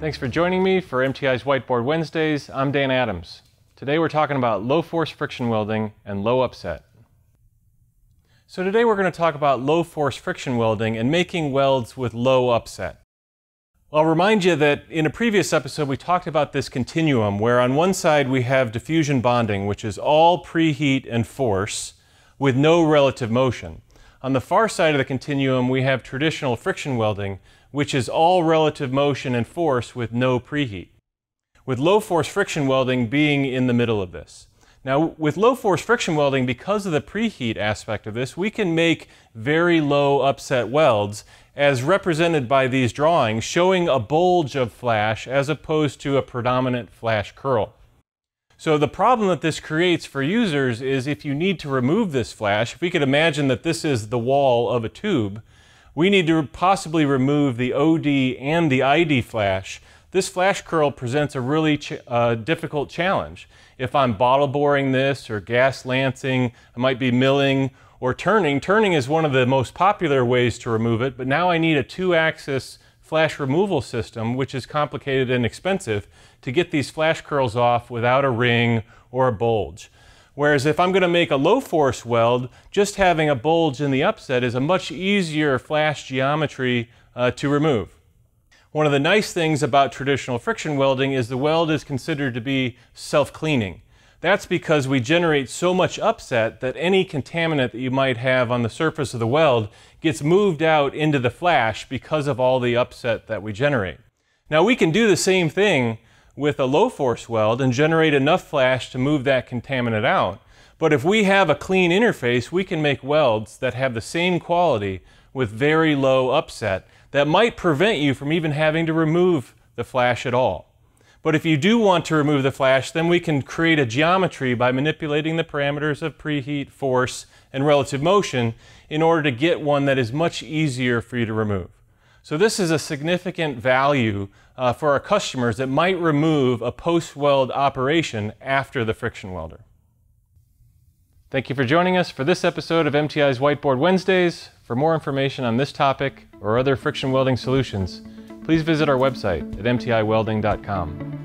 Thanks for joining me for MTI's Whiteboard Wednesdays. I'm Dan Adams. Today we're talking about low force friction welding and low upset. So today we're going to talk about low force friction welding and making welds with low upset. I'll remind you that in a previous episode we talked about this continuum where on one side we have diffusion bonding which is all preheat and force with no relative motion. On the far side of the continuum we have traditional friction welding which is all relative motion and force with no preheat, with low force friction welding being in the middle of this. Now, with low force friction welding, because of the preheat aspect of this, we can make very low upset welds as represented by these drawings, showing a bulge of flash as opposed to a predominant flash curl. So the problem that this creates for users is if you need to remove this flash, if we could imagine that this is the wall of a tube, we need to possibly remove the OD and the ID flash. This flash curl presents a really ch uh, difficult challenge. If I'm bottle boring this or gas lancing, I might be milling or turning. Turning is one of the most popular ways to remove it, but now I need a two-axis flash removal system, which is complicated and expensive, to get these flash curls off without a ring or a bulge. Whereas if I'm going to make a low force weld, just having a bulge in the upset is a much easier flash geometry uh, to remove. One of the nice things about traditional friction welding is the weld is considered to be self-cleaning. That's because we generate so much upset that any contaminant that you might have on the surface of the weld gets moved out into the flash because of all the upset that we generate. Now we can do the same thing with a low force weld and generate enough flash to move that contaminant out. But if we have a clean interface, we can make welds that have the same quality with very low upset that might prevent you from even having to remove the flash at all. But if you do want to remove the flash, then we can create a geometry by manipulating the parameters of preheat, force, and relative motion in order to get one that is much easier for you to remove. So this is a significant value uh, for our customers that might remove a post-weld operation after the friction welder. Thank you for joining us for this episode of MTI's Whiteboard Wednesdays. For more information on this topic or other friction welding solutions, please visit our website at mtiwelding.com.